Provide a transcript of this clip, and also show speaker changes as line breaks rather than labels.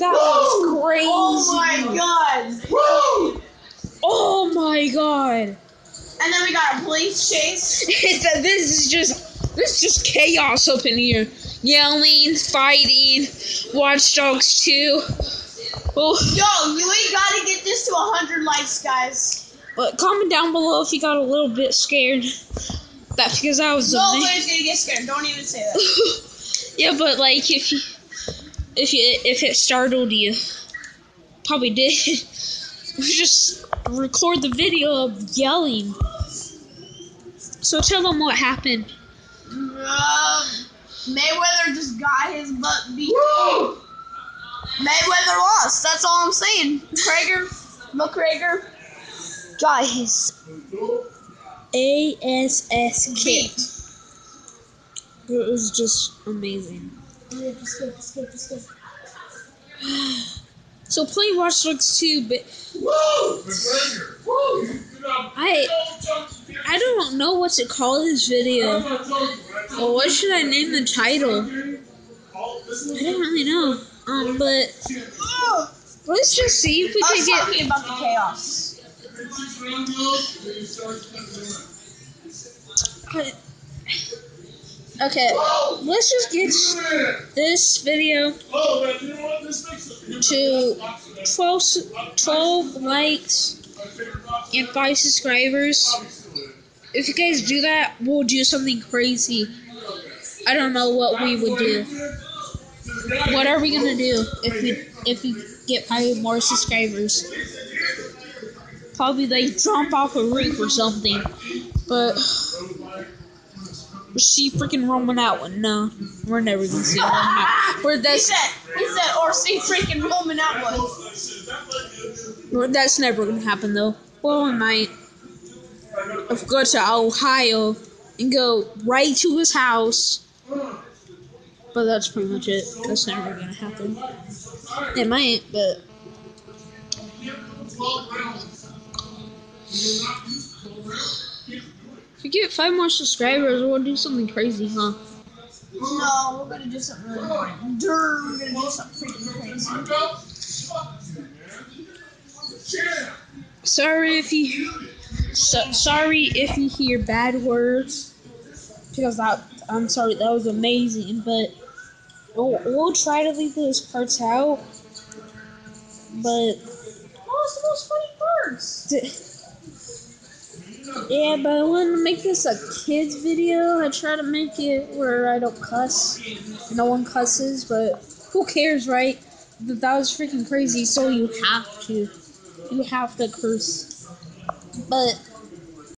That Woo! was crazy. Oh my god. oh my god. And then we got a police chase.
this is just this is just chaos up in here. Yelling, fighting, watchdogs too. Oh.
Yo, you ain't gotta get this to hundred likes, guys.
But comment down below if you got a little bit scared. That's because I was.
Nobody's gonna get scared. Don't even say that.
yeah, but like if you if you if it startled you, probably did. Just record the video of yelling. So tell them what happened.
Um, Mayweather just got his butt beat. Mayweather lost. That's all I'm saying. Krager, McGregor got his
ASS
beat.
It was just amazing. So play Watch Dogs 2, but I I don't know what to call this video. Well, what should I name the title? I don't really know. Um, but let's just see if we can get.
talking about the chaos.
Okay, let's just get this video to 12, s- 12 likes and 5 subscribers. If you guys do that, we'll do something crazy. I don't know what we would do. What are we gonna do if we if we get five more subscribers? Probably like jump off a roof or something. But see freaking Roman out one. No, we're never gonna see Roman out. We're
He
that's
said, he said, or see freaking Roman Atwood.
we're- that's never gonna happen though. Well, we might. If go to Ohio and go right to his house. But that's pretty much it. That's never gonna happen. It might, but if we get five more subscribers, we'll do something crazy, huh?
No, we're gonna do something really. Durr, we're gonna do something crazy.
Sorry if you, so, sorry if you hear bad words, because that I'm sorry that was amazing, but we'll, we'll try to leave those parts out. But
Oh, it's the most funny birds.
Yeah, but I want to make this a kids video. I try to make it where I don't cuss, no one cusses, but who cares, right? That was freaking crazy. So you have to, you have to curse. But